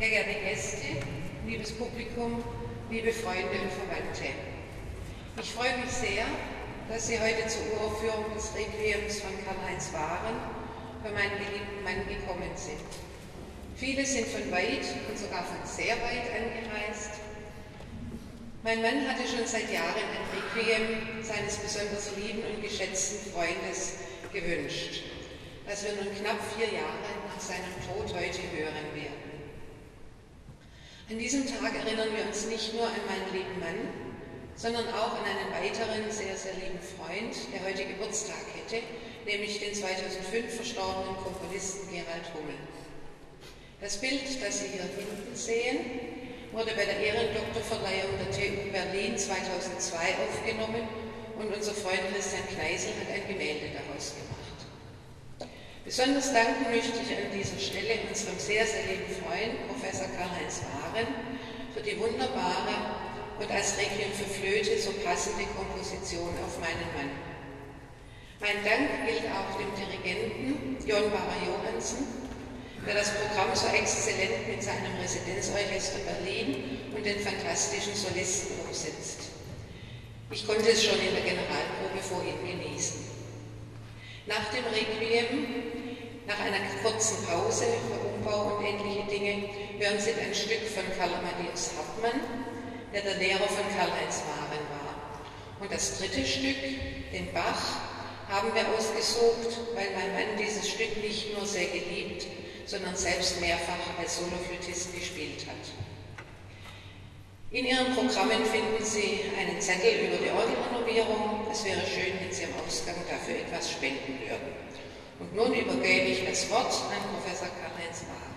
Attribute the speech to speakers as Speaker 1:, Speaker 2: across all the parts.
Speaker 1: Sehr geehrte Gäste, liebes Publikum, liebe Freunde und Verwandte. Ich freue mich sehr, dass Sie heute zur Uraufführung des Requiems von Karl-Heinz Waren für meinen geliebten Mann gekommen sind. Viele sind von weit und sogar von sehr weit angereist. Mein Mann hatte schon seit Jahren ein Requiem seines besonders lieben und geschätzten Freundes gewünscht, das wir nun knapp vier Jahre nach seinem Tod heute hören werden. An diesem Tag erinnern wir uns nicht nur an meinen lieben Mann, sondern auch an einen weiteren sehr, sehr lieben Freund, der heute Geburtstag hätte, nämlich den 2005 verstorbenen Komponisten Gerald Hummel. Das Bild, das Sie hier hinten sehen, wurde bei der Ehrendoktorverleihung der TU Berlin 2002 aufgenommen und unser Freund Christian Kneisel hat ein Gemälde daraus gemacht. Besonders danken möchte ich an dieser Stelle unserem sehr, sehr lieben Freund, Professor Karl-Heinz Waren, für die wunderbare und als Requiem für Flöte so passende Komposition auf meinen Mann. Mein Dank gilt auch dem Dirigenten Jon Barra Johansen, der das Programm so exzellent mit seinem Residenzorchester Berlin und den fantastischen Solisten umsetzt. Ich konnte es schon in der Generalprobe vor ihm genießen. Nach dem Requiem, nach einer kurzen Pause für Umbau und ähnliche Dinge, hören Sie ein Stück von Karl Amadeus Hartmann, der der Lehrer von Karl-Heinz Waren war. Und das dritte Stück, den Bach, haben wir ausgesucht, weil mein Mann dieses Stück nicht nur sehr geliebt, sondern selbst mehrfach als Soloflötist gespielt hat. In Ihren Programmen finden Sie einen Zettel über die Orgelrenovierung. Es wäre schön, wenn Sie am Ausgang dafür etwas spenden würden. Und nun übergebe ich das Wort an Professor Karl-Heinz Waren.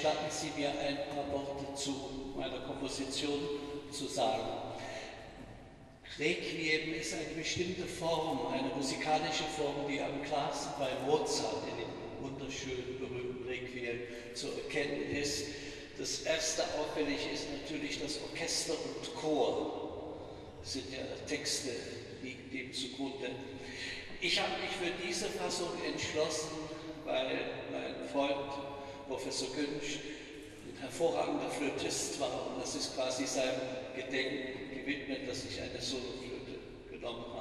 Speaker 2: Gestatten Sie mir ein paar Worte zu meiner Komposition zu sagen. Requiem ist eine bestimmte Form, eine musikalische Form, die am klarsten bei Mozart in dem wunderschönen, berühmten Requiem zu erkennen ist. Das erste auffällig ist natürlich das Orchester und Chor. Das sind ja Texte, liegen dem zugrunde. Ich habe mich für diese Fassung entschlossen, weil mein Freund Professor Günsch ein hervorragender Flötist war und das ist quasi seinem Gedenken gewidmet, dass ich eine Soloflöte genommen habe.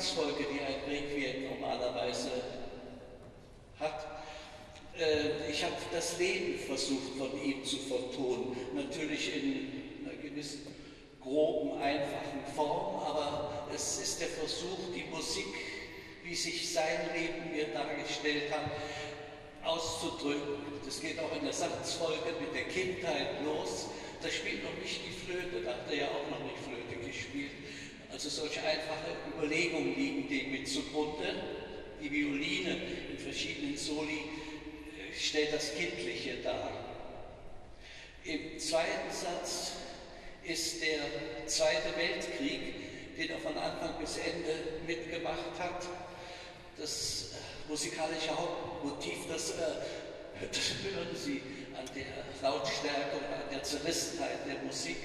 Speaker 2: Die Satzfolge, die ein Requiem normalerweise hat. Äh, ich habe das Leben versucht von ihm zu vertonen, natürlich in einer gewissen groben, einfachen Form, aber es ist der Versuch, die Musik, wie sich sein Leben mir dargestellt hat, auszudrücken. Das geht auch in der Satzfolge mit der Kindheit los. Da spielt noch nicht die Flöte, da hat er ja auch noch nicht Flöte gespielt. Also solche einfache Überlegungen liegen dem mit zugrunde. Die Violine in verschiedenen Soli äh, stellt das Kindliche dar. Im zweiten Satz ist der Zweite Weltkrieg, den er von Anfang bis Ende mitgemacht hat. Das äh, musikalische Hauptmotiv, das, äh, das hören Sie an der Lautstärke und an der Zerrissenheit der Musik.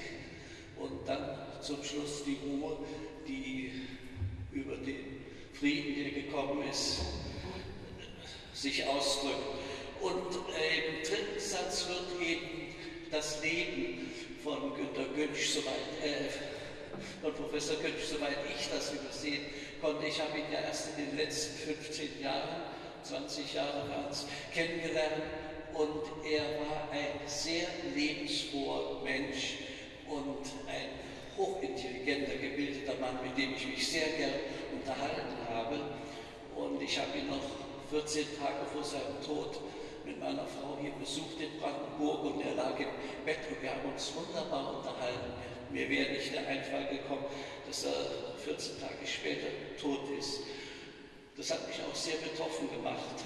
Speaker 2: Und dann zum Schluss die Ruhe, die über den Frieden, der gekommen ist, sich ausdrückt. Und äh, im dritten Satz wird eben das Leben von Günter Günsch, soweit, äh, von Professor Günsch, soweit ich das übersehen konnte. Ich habe ihn ja erst in den letzten 15 Jahren, 20 Jahre waren es, kennengelernt und er war ein sehr lebensfroher Mensch und ein hochintelligenter, gebildeter Mann, mit dem ich mich sehr gern unterhalten habe. Und ich habe ihn noch 14 Tage vor seinem Tod mit meiner Frau hier besucht in Brandenburg und er lag im Bett und wir haben uns wunderbar unterhalten. Mir wäre nicht der Einfall gekommen, dass er 14 Tage später tot ist. Das hat mich auch sehr betroffen gemacht.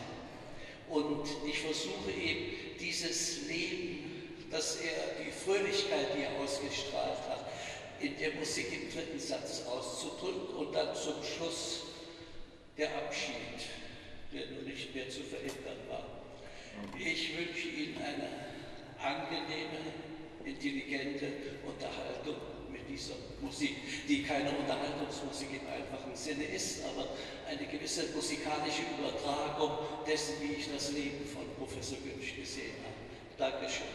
Speaker 2: Und ich versuche eben dieses Leben, dass er die Fröhlichkeit, die er ausgestrahlt hat, in der Musik im dritten Satz auszudrücken und dann zum Schluss der Abschied, der nun nicht mehr zu verändern war. Ich wünsche Ihnen eine angenehme, intelligente Unterhaltung mit dieser Musik, die keine Unterhaltungsmusik im einfachen Sinne ist, aber eine gewisse musikalische Übertragung dessen, wie ich das Leben von Professor Günsch gesehen habe. Dankeschön.